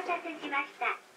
待たせしました。